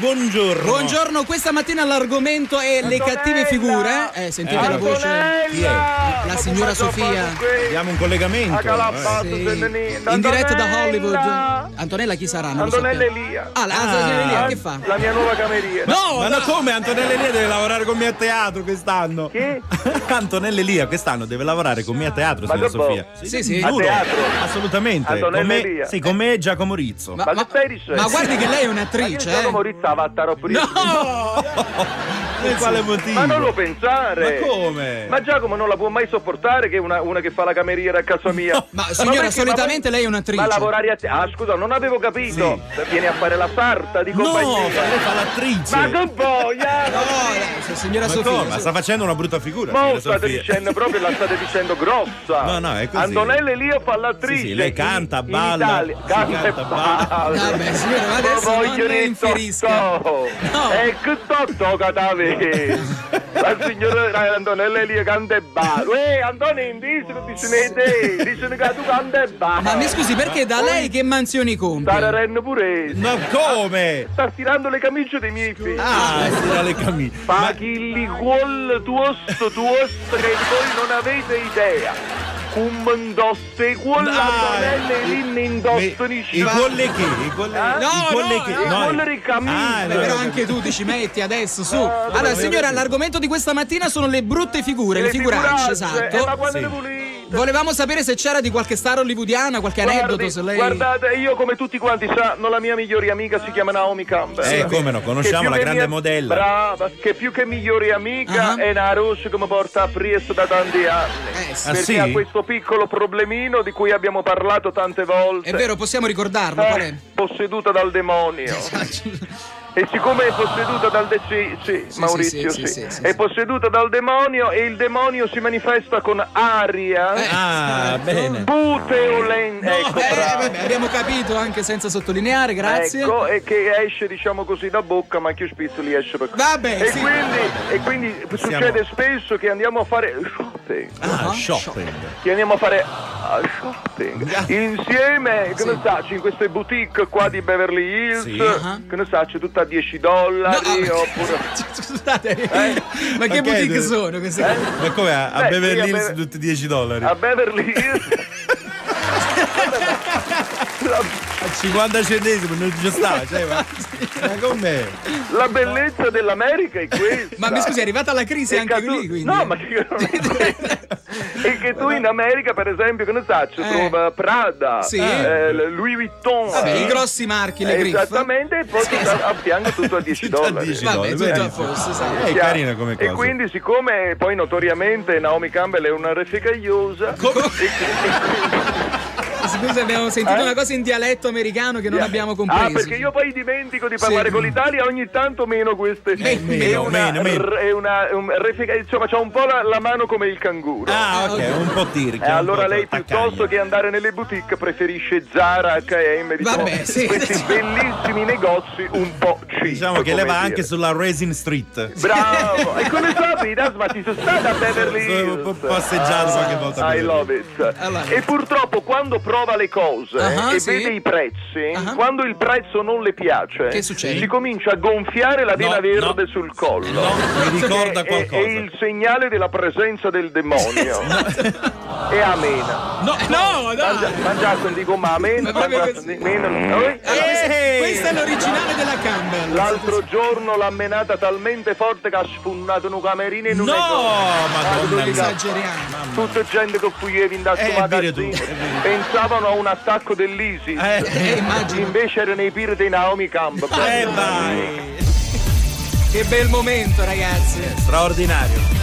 Buongiorno. Buongiorno, questa mattina l'argomento è le cattive figure. Eh, sentite la voce. Chi è? La signora Sofia. Abbiamo un collegamento. Sì. Antonella. In diretta da Hollywood. Antonella chi sarà? Non lo Antonella sappiamo. Elia. Ah, la signora Elia che fa? La mia nuova cameriera. No! Ma no, come? Antonella Elia deve lavorare con me a teatro quest'anno. Chi? Antonella Elia quest'anno deve lavorare con me a teatro, Ma signora che Sofia. Sì, sì. A giuro. teatro? Assolutamente. Antonella Con me, Elia. sì, con me e Giacomo Rizzo. Ma, Ma ma- che guardi che lei è Ma io un'attrice, sono Morizzava a Taropri. No! Per quale motivo? Ma non lo pensare. Ma come? Ma Giacomo non la può mai sopportare che una, una che fa la cameriera a casa mia. Ma signora, perché- solitamente ma- lei è un'attrice. Ma lavorare a te. Ah, scusa, non avevo capito. Vieni a fare la sarta di No, compagnia. lei fa l'attrice. Ma che boia! No, signora Ma Sofia. come? Ma sta facendo una brutta figura. Ma signora state Sofia. dicendo proprio, la state dicendo grossa. No, no, è così. Antonella Elia fa l'attrice. Sì, sì, lei in- canta, in balla. Italia. Canta e balla. Vabbè, signora, ma adesso Ma non infierisca. tutto. No. E che tutto catave. La signora Antonella Elia canta e balla. Uè, Antonio, dicono, dicono te, dicono che tu canta e balla. Ma mi scusi, perché da lei che mansioni compie? Stare renne pure. Ma come? Sta tirando le camicie dei miei figli. Ah, dà le camicie. Ma chi li vuol tuosto, tuosto, che voi non avete idea. Come indosse quella Ah, Antonella Elia indossano i I colleghi, i colleghi. Eh? i No, colleghi. no, no. Di cammin- Ah, no, però no. anche tu ti ci metti adesso, su. No, Allora, no, signora, no. l'argomento di questa mattina sono le brutte figure, le, figuracce, figuracce. Eh, ma esatto. quando Sì. le? Volevamo sapere se c'era di qualche star hollywoodiana, qualche Guardi, aneddoto, se lei... Guardate, io come tutti quanti sanno, la mia migliore amica si chiama Naomi Campbell. Eh, come no, conosciamo la grande mia- modella. Brava, che più che migliore amica Ah. è una rossa che mi porta a Priest da tanti anni. Eh, sì. Ah, perché sì? ha questo piccolo problemino di cui abbiamo parlato tante volte. È vero, possiamo ricordarlo, Eh, qual è? posseduta dal demonio. E siccome è posseduta dal de- sì, sì, Sì, Maurizio, sì, sì, sì, sì, sì, è posseduta dal demonio e il demonio si manifesta con aria Eh, Ah, bene. puteolenta. ecco, Eh, bravo. vabbè, abbiamo capito anche senza sottolineare, grazie. Ecco, e che esce diciamo così da bocca, ma anche spizzoli esce per Vabbè, e, sì. quindi, e quindi succede spesso che andiamo a fare shopping. Ah, Ah, shopping. Che andiamo a fare ah, shopping insieme, che ne sacci, in queste boutique qua di Beverly Hills, Sì. Ah. che ne sacci, tutta a 10 dollari, No, ah, oppure... Scusate, ma che Ok, boutique tu- sono queste? Ma come a, a Beh, Beverly sì, Hills Be- tutti 10 dollari? A Beverly Hills... A 50 centesimi non ci sta, cioè, ma, ma com'è? La bellezza dell'America è questa. Ma mi scusi, è arrivata la crisi E anche che tu- lì, quindi. No, ma che E che tu in America, per esempio, che ne saccio, Eh. trova Prada, Sì. eh, Louis Vuitton. Vabbè, eh, i grossi marchi, le griffe. Esattamente, e poi Sì, tutto a fianco tutto a 10 Tutto a dollari. 10 Vabbè, dollari, tutto a benissimo. posto, sai. Eh, È carina come cosa. E quindi, siccome poi notoriamente Naomi Campbell è una refficagliosa, Scusa, abbiamo sentito Eh? una cosa in dialetto americano che non abbiamo compreso. Ah, perché io poi dimentico di parlare Sì. con l'Italia ogni tanto meno queste. Eh, è meno, una, meno, meno. È una, un refica- insomma, c'ha un po' la, la mano come il canguro. Ah, ok, un po' tirchia. E un allora po' lei piuttosto che andare nelle boutique preferisce Zara, H&M, diciamo, Vabbè, sì. questi bellissimi negozi un po' cheap. Diciamo che lei va come anche dire. sulla Racing Street. Bravo! e come sappi, ma ti sono stata a Beverly Sono Hills. passeggiato qualche volta a I love it. Allora. E purtroppo quando prova le cose Ah, e sì. vede i prezzi, Ah. quando il prezzo non le piace, Che succede? si comincia a gonfiare la vena No, verde no. sul collo. No, mi ricorda È- è- qualcosa. È, il segnale della presenza del demonio. e amena. No, No, Mangia, dai! mangiato dico ma amena, Ma mangiato. Noi- Allora, questa, Eh! è l'originale della Campbell. L'altro giorno l'ha menata talmente forte che ha sfondato un camerino in un No, madonna. Esageriamo. Tutta gente che fuggeva in questo Eh, magazzino tu, a un attacco dell'ISIS. Eh, Eh, immagino. Invece erano i pirati di Naomi Campbell. eh, vai. Che bel momento, ragazzi. Straordinario.